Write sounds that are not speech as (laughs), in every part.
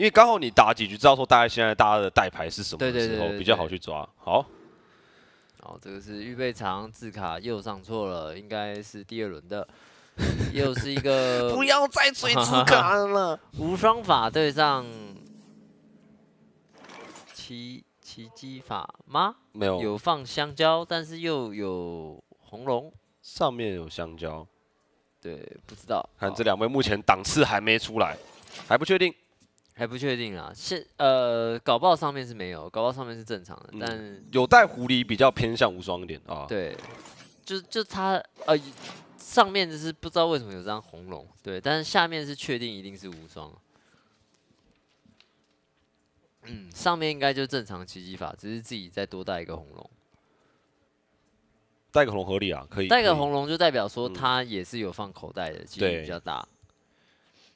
因为刚好你打几局，知道说大概现在大家的带牌是什么的时候，比较好去抓。好，好，这个是预备场字卡又上错了，应该是第二轮的，又是一个 (laughs) 不要再追字卡了。(laughs) 无双法对上奇奇迹法吗？没有，有放香蕉，但是又有红龙，上面有香蕉。对，不知道，看这两位目前档次还没出来，还不确定。还不确定啊。现呃，搞不好上面是没有，搞不好上面是正常的，嗯但有带狐狸比较偏向无双一点啊。对，就就它呃上面就是不知道为什么有这张红龙，对，但是下面是确定一定是无双。嗯，上面应该就正常奇迹法，只是自己再多带一个红龙。带个红合理啊，可以。带个红龙就代表说嗯它也是有放口袋的几率比较大。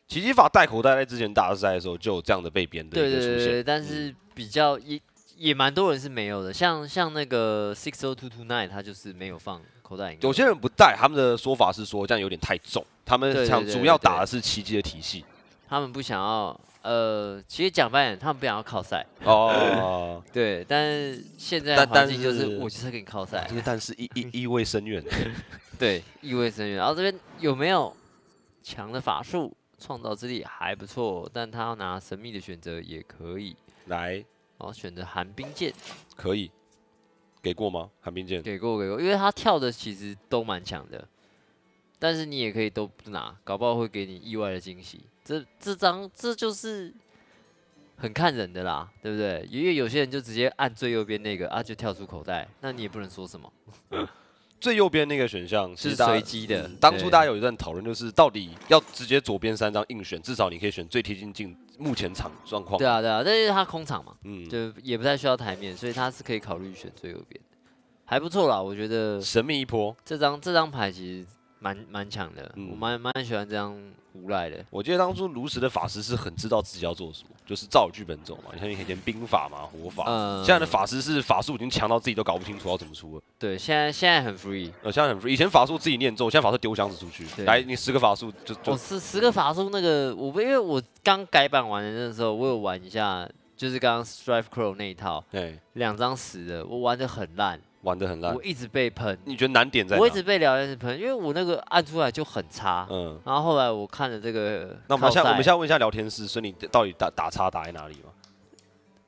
奇迹法带口袋在之前大赛的时候就有这样的被编的对。对对对，但嗯是比较也也蛮多人是没有的，像像那个 Six O Two Two Nine，他就是没有放口袋银。有些人不带，他们的说法是说这样有点太重，他们想主要打的是奇迹的体系。他们不想要，呃，其实讲白点，他们不想要靠赛。哦，(laughs) 对，但是现在环境就是是我就是要跟你靠赛这，个但是意意意味深远。(laughs) 对，意味深远。然后这边有没有强的法术？创造之力还不错，但他要拿神秘的选择也可以。来，然后选择寒冰剑，可以给过吗？寒冰剑给过给过，因为他跳的其实都蛮强的，但是你也可以都不拿，搞不好会给你意外的惊喜。这这张这就是很看人的啦，对不对？因为有些人就直接按最右边那个啊，就跳出口袋，那你也不能说什么，(laughs) 最右边那个选项是随机的。当初大家有一段讨论，就是到底要直接左边三张硬选，至少你可以选最贴近进目前场状况。对啊对啊，但是他空场嘛，嗯，就也不太需要台面，所以他是可以考虑选最右边的，还不错啦。我觉得神秘一波。这张这张牌其实蛮蛮强的，嗯我蛮蛮喜欢这样无赖的。我记得当初炉石的法师是很知道自己要做什么，就是照剧本走嘛。你看以前兵法嘛，火法。嗯现在的法师是法术已经强到自己都搞不清楚要怎么出了。对，现在现在很 free，呃，现在很 free，以前法术自己念咒，现在法术丢箱子出去。对来，你十个法术就就我十十个法术那个，我因为我刚改版完的那时候，我有玩一下，就是刚刚 Strive Crow 那一套，对两张十的，我玩的很烂，玩的很烂我。一直被喷，你觉得难点在哪？我一直被聊天室喷，因为我那个按出来就很差。嗯。然后后来我看了这个，那我们现在我们现在问一下聊天室，所以你到底打打叉打在哪里吗？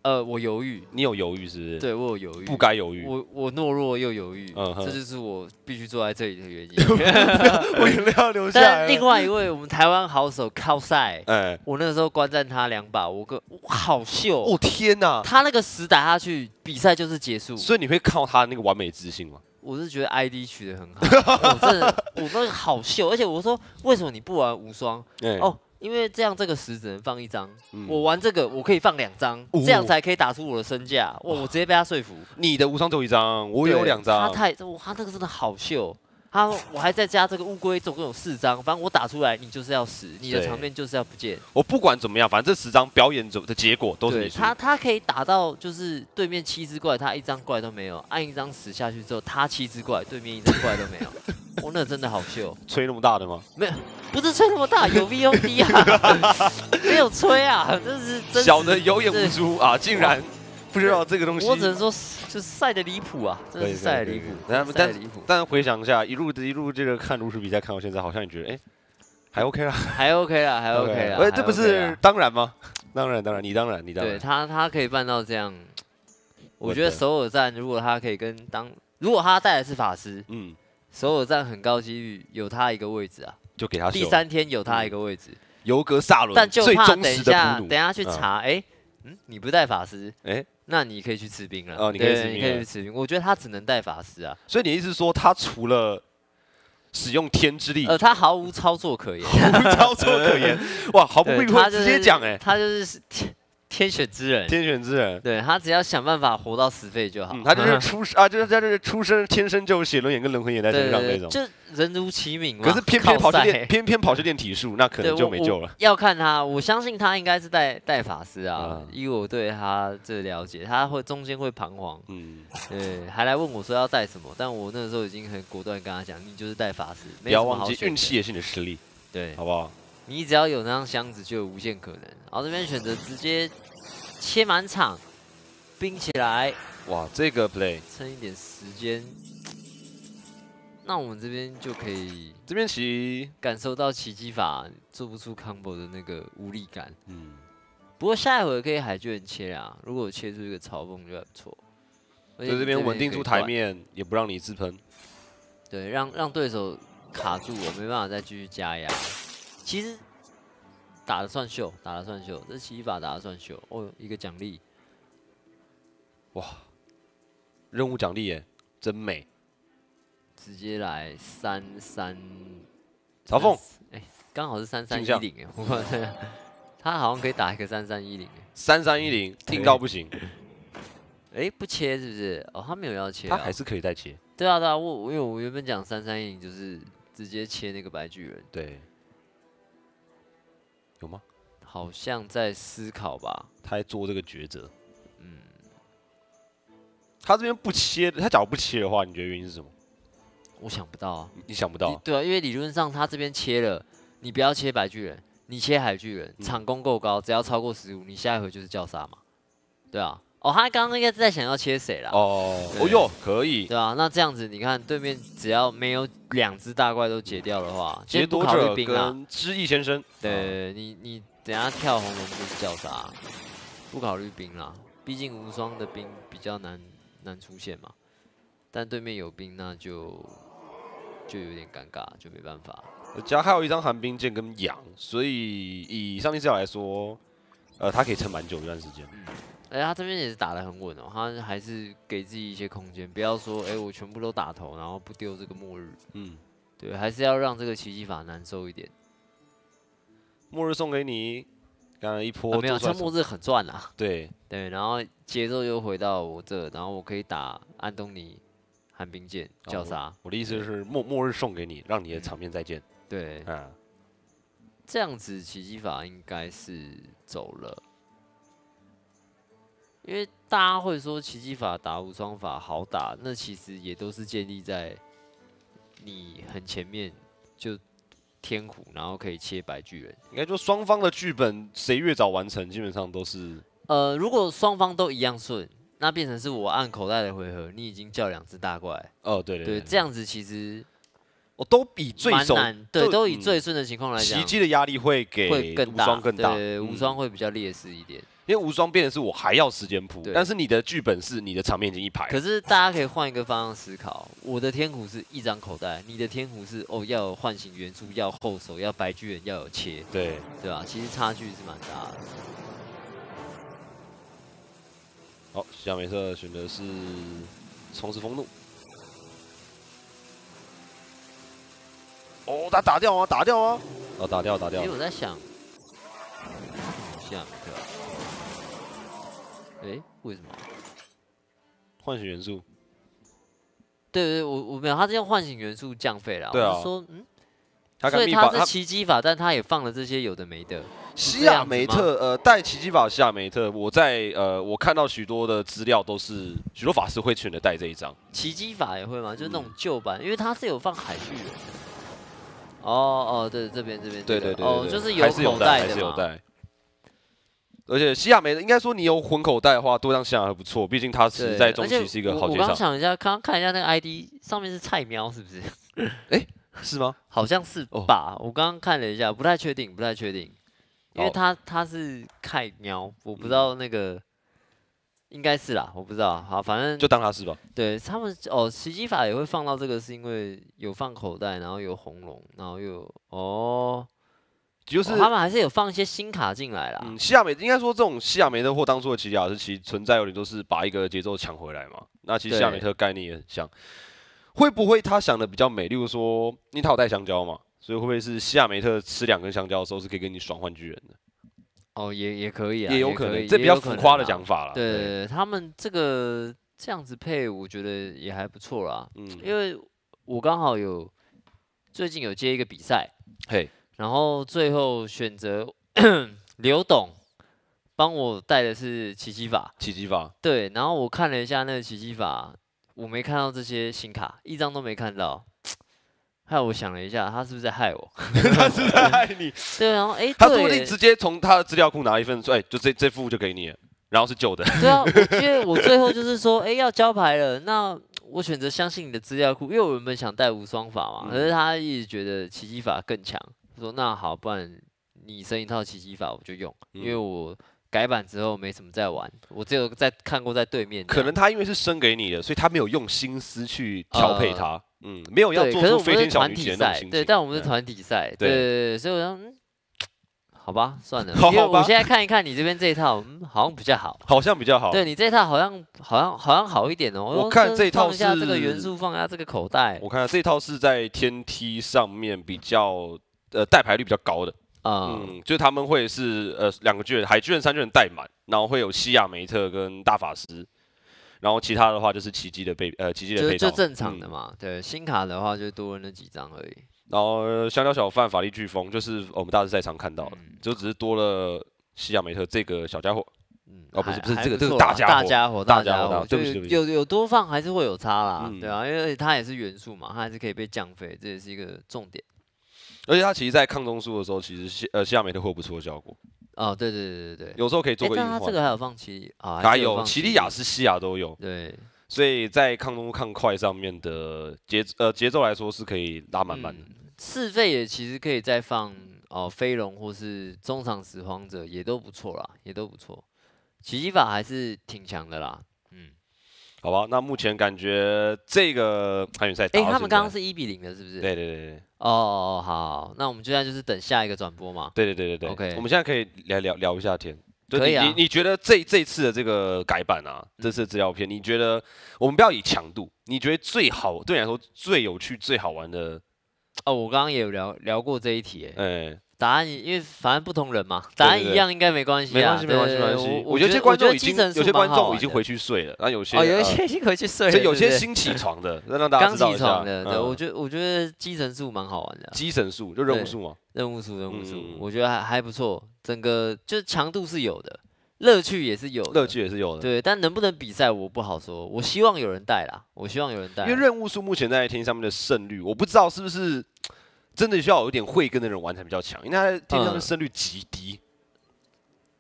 呃，我犹豫，你有犹豫是不是？，对我有犹豫，不该犹豫。我我懦弱又犹豫，嗯哼这就是我必须坐在这里的原因。(laughs) 我原料留下但另外一位我们台湾好手靠赛，哎，我那个时候观战他两把，我个哇好秀，哦天哪！他那个十打下去，比赛就是结束。所以你会靠他那个完美自信吗？我是觉得 ID 取得很好，我真的我那个好秀，而且我说为什么你不玩无双？(laughs) 哎，哦，因为这样这个十只能放一张，嗯我玩这个我可以放两张，哦这样才可以打出我的身价。哇，我直接被他说服。你的无双只有一张，我有两张他。太哇，他那个真的好秀。他我还在加这个乌龟，总共有四张，反正我打出来你就是要死，你的场面就是要不见。我不管怎么样，反正这十张表演者的结果都是你输。他他可以打到就是对面七只怪，他一张怪都没有，按一张死下去之后，他七只怪，对面一张怪都没有。(laughs) 我那真的好秀，吹那么大的吗？没有不是吹那么大，有 VOD 啊，(laughs) 没有吹啊，这是真实小的有眼无珠啊，竟然不知道这个东西。我只能说就是晒的离谱啊，真的是晒的离谱，但晒的离谱，但回想一下，一路一路这个看炉石比赛看到现在，好像你觉得哎，还 OK 啦，还 OK 啦，还 OK 啦，喂，这不是当然吗？当然当然，你当然你当然。对他他可以办到这样，我我觉得首尔站如果他可以跟当，如果他带的是法师，嗯，首尔站很高几率有他一个位置啊，就给他第三天有他一个位置，尤格萨伦但就怕等一下等一。下去嗯。查，哎，嗯，你不带法师，哎，那你可以去吃兵了，哦你可以对你可以去吃兵，我觉得他只能带法师啊，所以你意思是说，他除了使用天之力，呃，他毫无操作可言，毫无操作可言，(laughs) 哇，毫不避讳，直接讲哎，他就是天天选之人，天选之人。对他只要想办法活到十倍就好。嗯，他就是出生啊，就是他就是出生天生就血轮眼跟轮回眼在身对上那种。就人如其名嘛。可是偏偏跑去练，偏偏跑去练体术，那可能就没救了。要看他，我相信他应该是带带法师啊嗯，以我对他这了解，他会中间会彷徨，嗯，对，还来问我说要带什么，但我那个时候已经很果断跟他讲，你就是带法师，不要没什么忘记运气也是你的实力，对，好不好？你只要有那张箱子，就有无限可能。然后这边选择直接切满场，冰起来，哇，这个 play 撑一点时间。那我们这边就可以这边其实感受到奇迹法做不出 combo 的那个无力感。嗯，不过下一回可以海巨人切啊，如果切出一个嘲讽就还不错。而且在这边稳定住台面，也不让你自喷。对，让让对手卡住我，没办法再继续加压。其实打的算秀，打的算秀，这奇迹法打的算秀。哦，一个奖励，哇任务奖励耶，真美。直接来三三曹凤，哎，刚好是三三一零哎，(laughs) 他好像可以打一个三三一零哎。三三一零，硬到不行，哎，不切是不是？哦，他没有要切、啊。他还是可以再切。对啊对啊，我我因为我原本讲三三一零就是直接切那个白巨人，对，有吗？好像在思考吧。他在做这个抉择。嗯，他这边不切，他假如不切的话，你觉得原因是什么？我想不到啊。你想不到理，对啊，因为理论上他这边切了，你不要切白巨人，你切海巨人，嗯场攻够高，只要超过十五，你下一回就是叫杀嘛。对啊。哦，他刚刚应该是在想要切谁啦？哦，哦哟，可以，对啊，那这样子你看对面只要没有两只大怪都解掉的话，劫先不考虑夺者兵啊。跟知意先生，对你你等下跳红龙就是叫啥，不考虑兵啦，毕竟无双的兵比较难难出现嘛。但对面有兵，那就就有点尴尬，就没办法。加还有一张寒冰剑跟羊，所以以上帝视角来说，呃，他可以撑蛮久一段时间。而且他这边也是打得很稳哦，他还是给自己一些空间，不要说哎、我全部都打头，然后不丢这个末日，嗯，对，还是要让这个奇迹法难受一点。末日送给你，刚刚一波啊、没有，这末日很赚啊。对，对，然后节奏又回到我这，然后我可以打安东尼寒冰剑叫杀。我的意思是末末日送给你，让你的场面再见。对，啊，这样子奇迹法应该是走了，因为大家会说奇迹法打无双法好打，那其实也都是建立在你很前面就天虎，然后可以切白巨人。应该说双方的剧本谁越早完成，基本上都是呃，如果双方都一样顺，那变成是我按口袋的回合，你已经叫两只大怪。哦，对对，对这样子其实我都比最难，对，都以嗯最顺的情况来讲袭，击的压力会给会更大，双更大，对，无嗯双会比较劣势一点。因为无双变的是我还要时间铺，但是你的剧本是你的场面已经一排，可是大家可以换一个方向思考，我的天胡是一张口袋，你的天胡是哦要有唤醒元素，要后手，要白巨人，要有切，对，对吧？其实差距是蛮大的。好，夏梅特选的是重拾风怒。哦，他打掉啊，打掉啊！哦，打掉，打掉因为。我在想，像对吧？哎，为什么？唤醒元素，对对，我我没有，他是用唤醒元素降费了。对啊说，嗯，他所以他他是奇迹法，但他也放了这些有的没的。西亚梅特，呃，带奇迹法西亚梅特，我在呃，我看到许多的资料都是许多法师会选择带这一张。奇迹法也会吗？就是那种嗯旧版，因为它是有放海巨人的。哦哦，对，这边这边对对对对对就是有口带，还袋的嘛。是有带。而且西亚梅特应该说你有混口袋的话，多让西亚还不错，毕竟他对，是在中期是一个我我刚想一下，刚刚看一下那个 ID 上面是菜喵，是不是？(laughs) 是吗？好像是哦吧？我刚刚看了一下，不太确定，不太确定，因为哦他他是菜喵，我不知道那个。应该是啦，我不知道。好，反正就当他是吧。对他们哦，袭击法也会放到这个，是因为有放口袋，然后有红龙，然后又哦，就是、哦他们还是有放一些新卡进来啦。嗯，西亚梅应该说这种西亚梅特或当初的奇亚是其实存在有点都是把一个节奏抢回来嘛。那其实西亚梅特概念也很像，会不会他想的比较美？例如说，因为他有带香蕉嘛，所以会不会是西亚梅特吃两根香蕉的时候是可以跟你爽换巨人的？哦，也也可以啊，也有可能，可这比较浮夸的啦讲法了。对对，对，他们这个这样子配，我觉得也还不错啦。嗯，因为我刚好有最近有接一个比赛，嘿，然后最后选择 (clears throat) 刘董帮我带的是奇迹法，奇迹法，对，然后我看了一下那个奇迹法，我没看到这些新卡，一张都没看到。害我想了一下，他是不是在害我？(laughs) 他是在害你，(laughs) 对，然后 (laughs) 哎，他说不对定直接从他的资料库拿一份说，哎，就这这副就给你了，然后是旧的。对啊，我因为我最后就是说，哎，要交牌了，那我选择相信你的资料库，因为我原本想带无双法嘛，嗯可是他一直觉得奇迹法更强，我说那好，不然你生一套奇迹法我就用，因为嗯我改版之后没什么在玩，我只有在看过在对面，可能他因为是生给你的，所以他没有用心思去调配它，嗯，没有要对，做出飞天小团体女警心情。但我们是嗯团体赛，对对对对，所以我想，嗯，好吧，算了，(laughs) 因为我现在看一看你这边这一套，嗯，好像比较好。好像比较好。对你这一套好像好像好像好一点哦。我哦看这一套放下这个元素，放下这个口袋，我看这套是在天梯上面比较呃带牌率比较高的，嗯，嗯，就是他们会是呃两个巨人，海巨人、三巨人带满，然后会有西亚梅特跟大法师，然后其他的话就是奇迹的配呃奇迹的就配套，就正常的嗯嘛。对，新卡的话就多了那几张而已。然后呃香蕉小贩、法力飓风，就是我们大致赛场看到的，嗯就只是多了西亚梅特这个小家伙。嗯，哦不是不是这个这个大家伙大家伙，大家伙对不起对有有多放还是会有差啦，嗯对啊，因为它也是元素嘛，它还是可以被降费，这也是一个重点。而且他其实，在抗中术的时候，其实西呃西亚梅特会有不错的效果，哦，对对对对对。有时候可以做哎，个硬换。这个还有放奇啊，还有奇利亚斯、西亚都有，对，所以在抗中抗快上面的节呃节奏来说是可以拉满满的。嗯四费也其实可以再放哦，飞龙或是中场拾荒者也都不错啦，也都不错。奇迹法还是挺强的啦，嗯，好吧，那目前感觉这个韩语赛哎、他们刚刚是一比零的，是不是？对对对对哦好好，那我们现在就是等下一个转播嘛。对对对对对 OK 我们现在可以聊聊聊一下天。就可以啊嗯你你你觉得这这次的这个改版啊，这次的资料片，你觉得我们不要以强度，你觉得最好对你来说最有趣、最好玩的？哦，我刚刚也有聊聊过这一题、哎，哎，答案因为反正不同人嘛，答案一样应该没关系啊，没关系，没关系，没关系。我我觉得这些观众有些观众已经回去睡了，然后有些哦，有些已经回去睡了，所以有些新起床的，那让大家刚知道一下。起床的，对嗯我觉得我觉得基层数蛮好玩的啊。基神数就任务对数嘛。任务数，任务数，嗯我觉得还还不错，整个就是强度是有的，乐趣也是有的，乐趣也是有的。对，但能不能比赛我不好说，我希望有人带啦，我希望有人带因为，任务数目前在天上面的胜率，我不知道是不是真的需要有点慧根的人玩才比较强，因为他在天上的嗯胜率极低，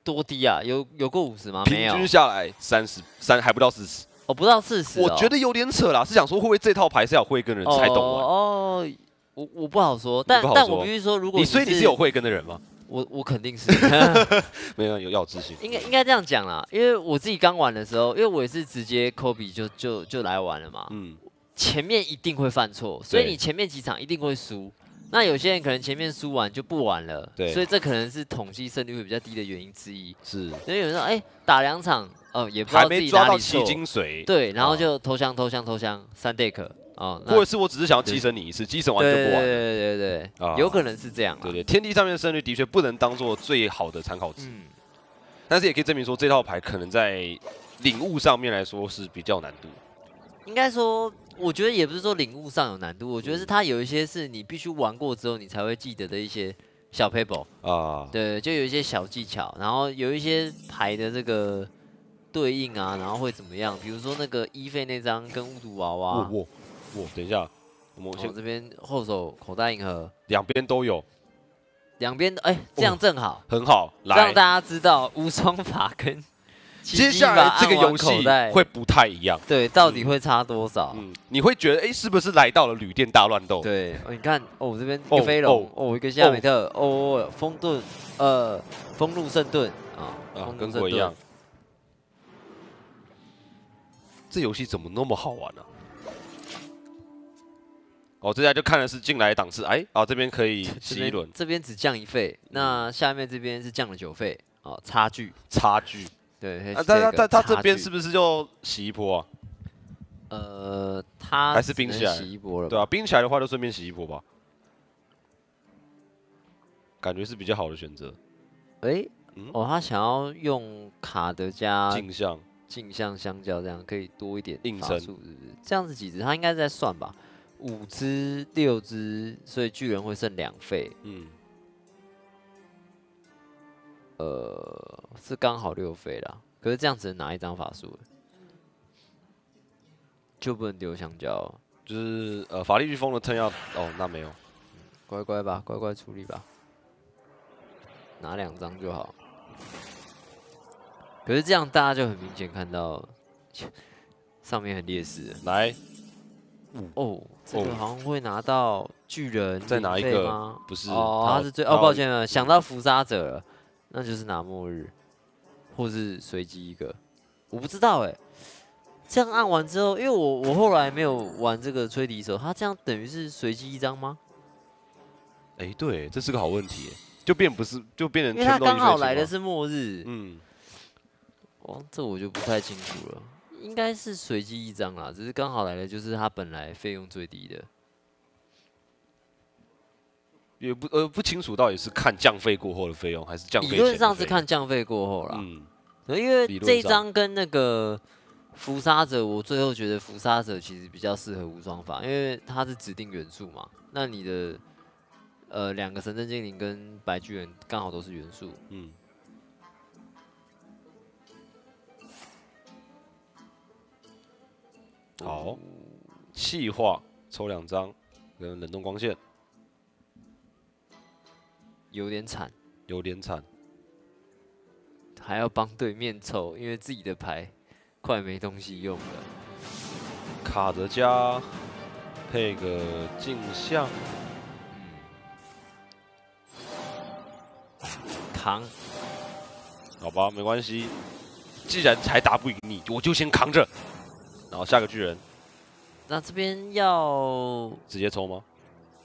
多低啊？有有过五十吗？平均下来三十三还不到四十，哦，不到四十，我觉得有点扯啦。是想说会不会这套牌是要有慧根的人才懂玩？哦，哦我我不好说，但但我必须说，如果你所以你是有慧根的人吗？我我肯定是，(laughs) 没有，有要有自信。应该应该这样讲啦，因为我自己刚玩的时候，因为我也是直接 Kobe 就就就来玩了嘛，嗯，前面一定会犯错，所以你前面几场一定会输。那有些人可能前面输完就不玩了，对所以这可能是统计胜率会比较低的原因之一。是所以有人说，哎、打两场，哦，也不知还道自己哪里错，精髓，对，然后哦就投降投降投降三 deck，哦，那或者是我只是想要击神你一次，击神完就不玩了。对对对对有可能是这样啊，对对，天地上面的胜率的确不能当做最好的参考值，嗯，但是也可以证明说这套牌可能在领悟上面来说是比较难度。应该说，我觉得也不是说领悟上有难度，我觉得是嗯它有一些是你必须玩过之后你才会记得的一些小 paper。啊，对，就有一些小技巧，然后有一些牌的这个对应啊，然后会怎么样？比如说那个一费那张跟巫毒娃娃，哇哇！等一下，我先这边后手口袋银河两边都有，两边哎，这样正好，很好。来，让大家知道无双法跟奇接下来这个游戏会不太一样。对到底会差多少？嗯，你会觉得哎，是不是来到了旅店大乱斗？对，哦，你看，哦，我这边一哦个飞龙哦，哦，一个夏美特，哦，风盾，呃，风路圣盾啊，跟我一样。这游戏怎么那么好玩呢、哦，接下来就看的是进来的档次，哎，哦，这边可以这边洗一轮这边只降一费，那下面这边是降了九费，哦，差距，差距。对，啊，但他他他这边是是不是就洗一波啊？呃，他还是冰起来？洗一波了吧，对啊，冰起来的话就顺便洗一波吧，感觉是比较好的选择。哎嗯，哦，他想要用卡德加镜像。镜像相交，这样可以多一点硬术，是不是？这样子几只？他应该在算吧，五只、六只，所以巨人会剩两费，嗯，呃，是刚好六费啦。可是这样只能拿一张法术，就不能丢香蕉。就是呃法力飓风的 turn 要哦，那没有，乖乖吧，乖乖处理吧，拿两张就好。可是这样大家就很明显看到 (laughs) 上面很劣势。来哦，这个好像会拿到巨人，再拿一个吗？不是哦，他是最哦，抱歉了，想到伏杀者了，那就是拿末日，或是随机一个，我不知道哎。这样按完之后，因为我我后来没有玩这个吹笛手，他这样等于是随机一张吗？哎，对，这是个好问题，就变不是就变成，因为他刚好来的是末日，嗯，哦，这我就不太清楚了，应该是随机一张啦，只是刚好来的就是他本来费用最低的，也不呃不清楚到底是看降费过后的费用还是降费，理论上是看降费过后啦，嗯，因为这一张跟那个。伏杀者，我最后觉得伏杀者其实比较适合无双法，因为它是指定元素嘛。那你的呃两个神圣精灵跟白巨人刚好都是元素，嗯。好，气化抽两张跟冷冻光线，有点惨，有点惨，还要帮对面抽，因为自己的牌。快没东西用了，卡德加配个镜像，扛，好吧，没关系，既然才打不赢你，我就先扛着，然后下个巨人，那这边要直接抽吗？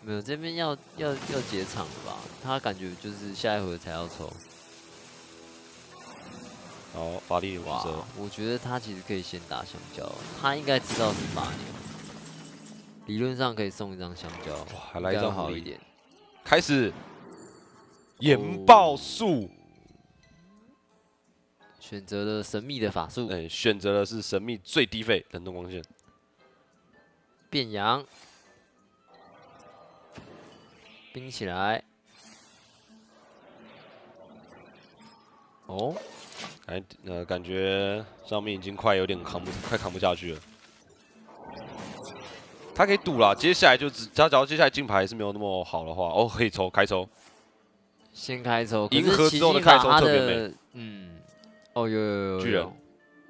没有，这边要要要结场了吧？他感觉就是下一回才要抽。好，法力哇！我觉得他其实可以先打香蕉，他应该知道是八牛，理论上可以送一张香蕉，哇，还来一张好一点。开始，研爆术，选择了神秘的法术，哎，选择的是神秘最低费冷冻光线，变阳，冰起来，哦。哎，呃，感觉上面已经快有点扛不，快扛不下去了。他可以赌了，接下来就只，他只要接下来金牌是没有那么好的话，哦，可以抽，开抽。先开抽，银河之后的开抽特别美。嗯，哦，有有有巨人，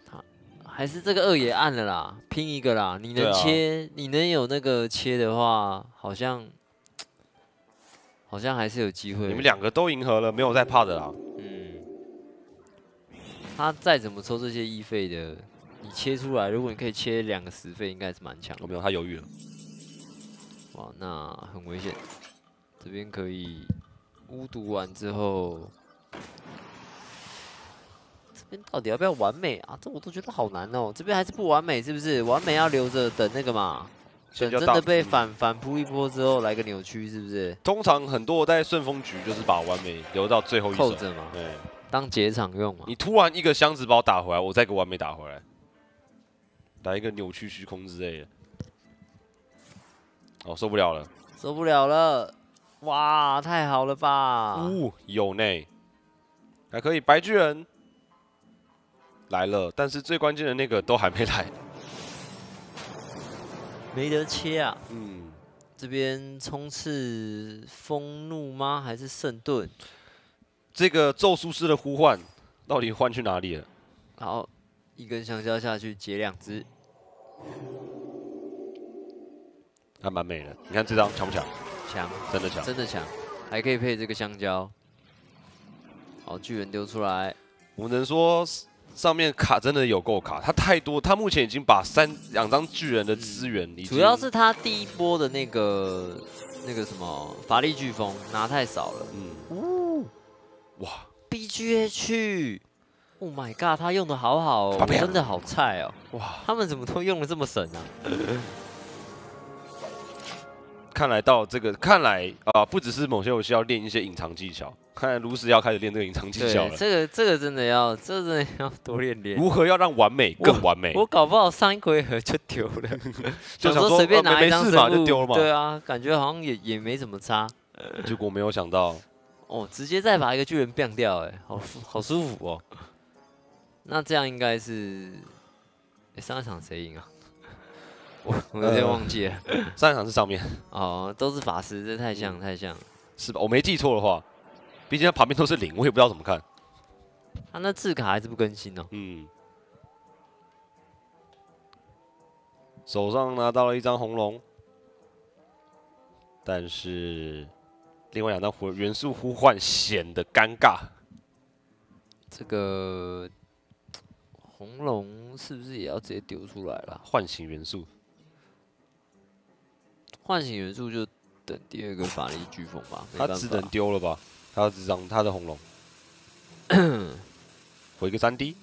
他还是这个二也按了啦，拼一个啦。你能切，你能有那个切的话，好像好像还是有机会。你们两个都迎合了，没有再怕的啦。嗯他再怎么抽这些一费的，你切出来，如果你可以切两个十费，应该是蛮强。我没有，他犹豫了。哇，那很危险。这边可以巫毒完之后，这边到底要不要完美啊？这我都觉得好难哦。这边还是不完美，是不是？完美要留着等那个嘛，等真的被反反扑一波之后来个扭曲，是不是？通常很多在顺风局就是把完美留到最后一扣着嘛。对。当结场用嘛？你突然一个箱子把我打回来，我再给完美打回来，来一个扭曲虚空之类的。哦，受不了了，受不了了！哇，太好了吧？哦，有内，还可以。白巨人来了，但是最关键的那个都还没来，没得切啊。嗯，这边冲刺风怒吗？还是圣盾？这个咒术师的呼唤到底换去哪里了？好，一根香蕉下去结两只，还蛮美的。你看这张强不强？强，真的强，真的强，还可以配这个香蕉。好，巨人丢出来，我能说上面卡真的有够卡，他太多，他目前已经把三两张巨人的资源，主要是他第一波的那个那个什么法力飓风拿太少了。嗯。哇！B G H，Oh my god，他用的好好哦，真的好菜哦！哇，他们怎么都用的这么神啊？看来到这个，看来啊，不只是某些游戏要练一些隐藏技巧，看来卢石要开始练这个隐藏技巧了。这个这个真的要，这真的要多练练。如何要让完美更完美？我搞不好上一回合就丢了，(laughs) 就想说随便拿一张就丢了嘛。对啊，感觉好像也也没怎么差。结果没有想到。(laughs) 哦，直接再把一个巨人变掉，哎，好好舒服哦。那这样应该是，上一场谁赢啊？(laughs) 我我有点忘记了。上一场是上面哦，都是法师，这太像太像。是吧？我没记错的话，毕竟它旁边都是零，我也不知道怎么看。他那字卡还是不更新哦。嗯，手上拿到了一张红龙，但是另外两张元元素呼唤显得尴尬。这个红龙是不是也要直接丢出来了？唤醒元素，唤醒元素就等第二个法力飓风吧。他只能丢了吧？他这张他的红龙，(coughs) 回个三 D，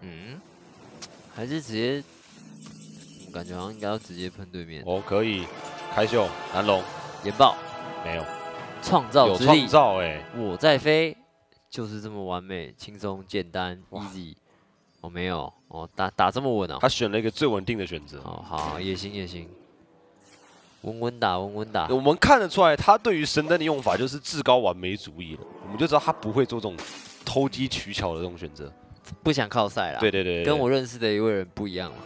嗯，还是直接，我感觉好像应该要直接喷对面。哦，可以。开秀蓝龙。研爆，没有，创造之力，造哎，我在飞，就是这么完美、轻松、简单、easy。哦，没有，哦，打打这么稳哦。他选了一个最稳定的选择。哦好也行也行，稳稳打，稳稳打。我们看得出来，他对于神灯的用法就是至高完美主义了，我们就知道他不会做这种偷机取巧的这种选择。不想靠赛啦。对对对对，跟我认识的一位人不一样嘛。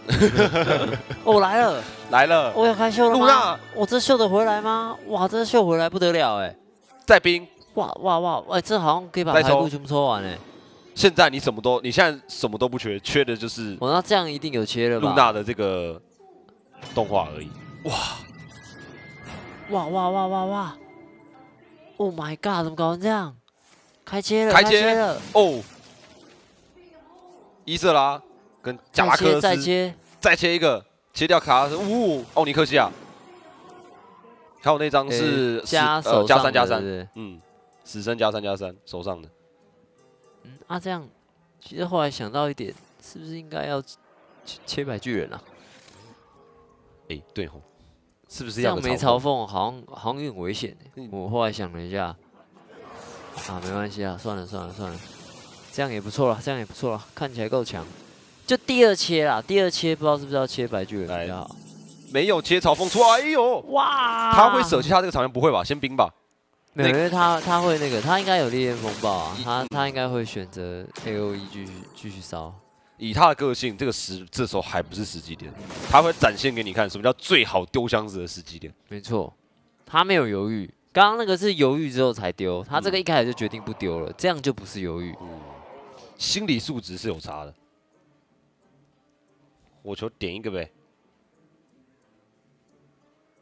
(laughs) 哦，来了，来了，我要开秀了露吗娜？我这秀得回来吗？哇，这秀回来不得了哎！带兵。哇哇哇！哎，这好像可以把排路全部抽完哎。现在你什么都，你现在什么都不缺，缺的就是我那这样一定有切了吧？露娜的这个动画而已。哇哇哇哇哇哇！Oh my god！怎么搞成这样？开切了，开切了，哦，伊瑟拉跟贾拉克斯再切，再切一个，切掉卡拉斯，呜，奥尼克西亚。还有那张是呃加死呃加三加三，嗯，死神加三加三，手上的。嗯啊，这样，其实后来想到一点，是不是应该要切切白巨人啊？哎，对吼，是不是这样没要个嘲讽？嘲讽，好像好像有点危险欸嗯我后来想了一下，啊，没关系啊，算了算了算了，这样也不错啦，这样也不错啦，看起来够强。就第二切啦，第二切不知道是不是要切白巨人来比较好？没有切嘲讽出来，哎呦，哇他会舍弃他这个场面不会吧？先冰吧。没有，那因为他他会那个，他应该有烈焰风暴啊，他他应该会选择 A O E 继续继续烧。以他的个性，这个时这时候还不是时机点，他会展现给你看什么叫最好丢箱子的时机点。没错，他没有犹豫，刚刚那个是犹豫之后才丢，他这个一开始就决定不丢了，这样就不是犹豫。嗯，心理素质是有差的。火球点一个呗，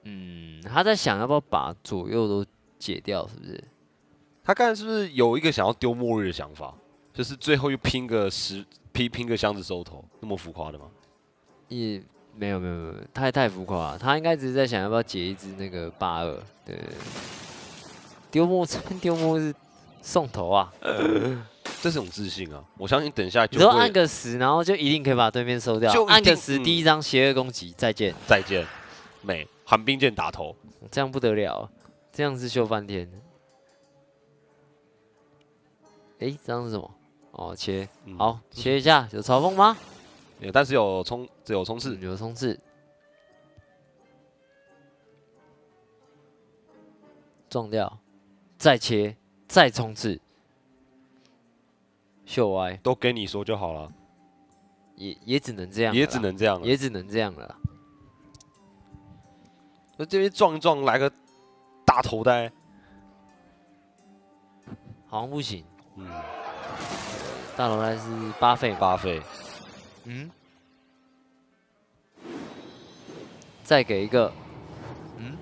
嗯，他在想要不要把左右都解掉，是不是？他刚才是不是有一个想要丢末日的想法？就是最后又拼个十拼拼个箱子收头，那么浮夸的吗？也没有没有没有，太太浮夸了。他应该只是在想要不要解一只那个八二，对丢末丢木日送头啊！(laughs) 这是种自信啊！我相信等一下就会按个十，然后就一定可以把对面收掉就。按个十，嗯第一张邪恶攻击，再见。再见，美寒冰剑打头，这样不得了，这样是秀翻天。诶，这张是什么？哦，切，嗯。好，切一下，有嘲讽吗？有但是有冲只有冲刺，有冲刺，撞掉，再切，再冲刺，秀歪，都跟你说就好了，也也只能这样了啦，也只能这样了。也只能这样了啦。那这边撞一撞，来个大头呆，好像不行，嗯，大头来是八费吧？巴菲，嗯，再给一个，嗯，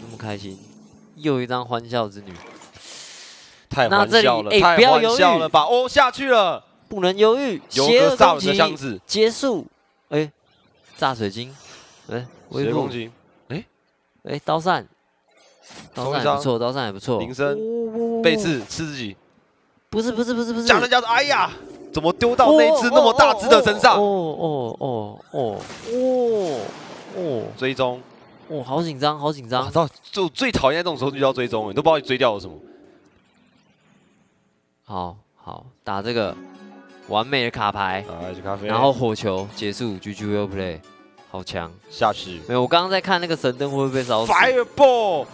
那么开心，又一张欢笑之女，太欢笑了，哎太欢笑了吧？哦，下去了，不能犹豫，有邪恶个萨尔的攻击箱子，结束，哎，炸水晶，哎，微步斜攻，击，哎，刀扇，刀扇也不错，刀扇也不错，铃声哦背，刺吃自己，不是不是不是不是，加人家说，哎呀，怎么丢到那只那么大只的身上？哦哦哦哦哦哦追踪，哦，好紧张，好紧张，到就最讨厌这种时候遇到追踪，你都不知道你追掉了什么。好好打这个完美的卡牌，然后火球结束，GG Will Play，好强。下去没有，我刚刚在看那个神灯会不会被烧死，，Fireball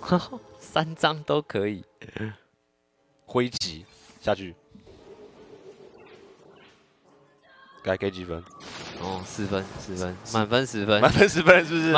(laughs) 三张都可以。灰级下去。该给几分？哦四分四分满分十分。满分十分是不是？